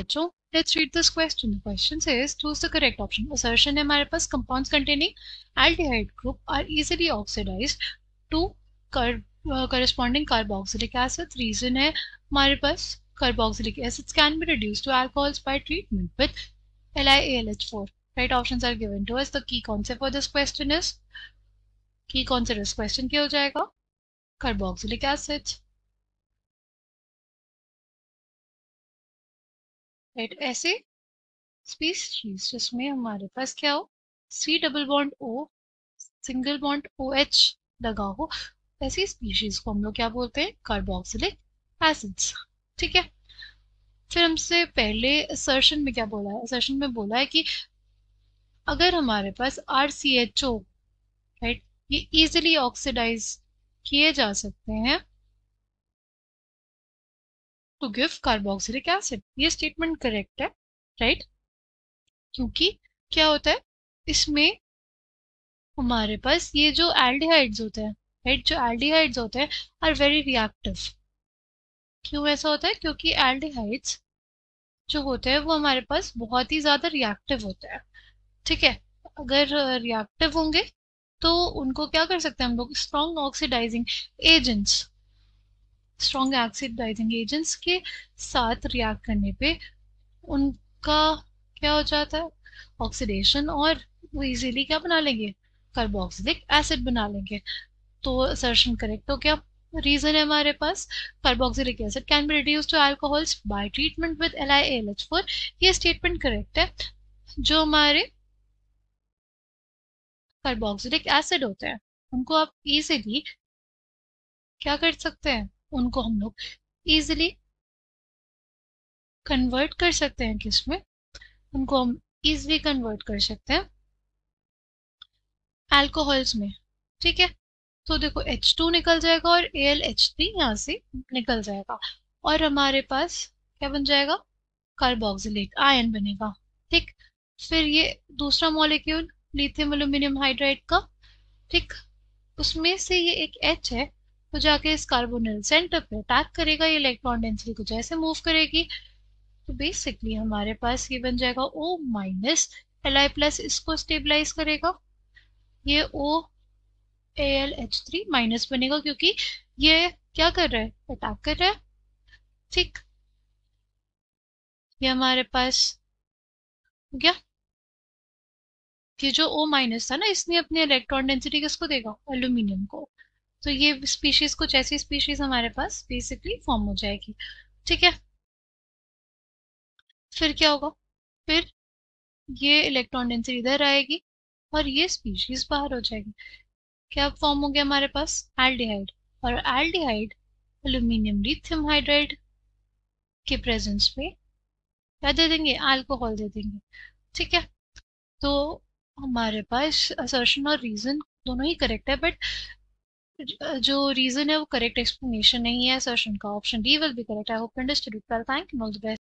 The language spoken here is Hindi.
बच्चों let's read this question question is choose the correct option assertion है हमारे पास compound containing aldehyde group are easily oxidise to corresponding carboxylic acid reason है हमारे पास carboxylic acids can be reduce to alcohols by treatment with L right option are given to us the key concept for this question is key concept question क्या हो जाएगा? कार्बोक्सिलिक एसिड्स राइट ऐसे स्पीशीज जिसमें हमारे पास क्या हो? C double bond O single bond O H लगा हो। ऐसी स्पीशीज को हम लोग क्या बोलते हैं? कार्बोक्सिलिक एसिड्स ठीक है? फिर हमसे पहले असर्शन में क्या बोला है? असर्शन में बोला है कि अगर हमारे पास R C H O right ये इजिली ऑक्सीडाइज किए जा सकते हैं टू गिव कार्बोक्सिलिक एसिड ये स्टेटमेंट करेक्ट है राइट क्योंकि क्या होता है, इसमें हमारे पास ये जो एल्डिहाइड्स होते हैं राइट जो एल्डिहाइड्स होते हैं आर वेरी रिएक्टिव क्यों ऐसा होता है? क्योंकि एल्डिहाइड्स जो होते हैं, वो हमारे पास बहुत ही ज़्यादा रिएक्टिव होते हैं। ठीक है? अगर रिएक्टिव होंगे तो उनको क्या कर सकते हैं हम लोग? Strong oxidising agents strong oxidising agents के साथ रिएक्ट करने पे उनका क्या हो जाता है? ऑक्सीडेशन और वो इजीली क्या बना लेंगे? कार्बोक्सिलिक एसिड बना लेंगे। तो असर्शन करेक्ट हो क्या रीजन है हमारे पास carboxylic acid can be reduce to alcohols by treatment with L I L H four ये स्टेटमेंट करेक्ट है। जो हमारे कार्बोक्सिलिक एसिड होते हैं, उनको आप इजीली क्या कर सकते हैं? उनको हम लोग इजिली कन्वर्ट कर सकते हैं किसमें? उनको हम इजिली कन्वर्ट कर सकते हैं एल्कोहल्स में, ठीक है? तो देखो H2 निकल जाएगा और AlH3 यहाँ से निकल जाएगा और हमारे पास क्या बन जाएगा? कार्बोक्सिलेट आयन बनेगा, ठीक? फिर ये दूसरा मॉलिक्यूल लिथियम एल्यूमिनियम हाइड्राइड का, ठीक? उसमें से ये एक H है तो जाके इस कार्बोनिल सेंटर पे अटैक करेगा ये इलेक्ट्रॉन डेंसिटी को, जैसे मूव करेगी। तो बेसिकली हमारे पास ये बन जाएगा O minus L I plus इसको स्टेबलाइज करेगा। ये O A L H three minus बनेगा क्योंकि ये क्या कर रहा है? अटैक कर रहा है। ठीक। ये हमारे पास क्या ये जो O माइनस था ना, इसने अपनी इलेक्ट्रॉन डेंसिटी किसको देगा? एल्यूमिनियम को। तो ये स्पीशीज कुछ ऐसी स्पीशीज हमारे पास बेसिकली फॉर्म हो जाएगी। ठीक है? फिर क्या होगा? फिर ये इलेक्ट्रॉन डेंसिटी इधर आएगी और ये स्पीशीज बाहर हो जाएगी। क्या फॉर्म हो गया हमारे पास? एल्डिहाइड और एल्डिहाइड एल्यूमिनियम लिथियम हाइड्राइड के प्रेजेंस पे क्या दे देंगे? अल्कोहल दे देंगे। ठीक है? तो हमारे पास असर्शन और रीजन दोनों ही करेक्ट है बट जो रीजन है वो करेक्ट एक्सप्लेनेशन नहीं है सर्शन का option D will be correct I hope understood well thank you all the best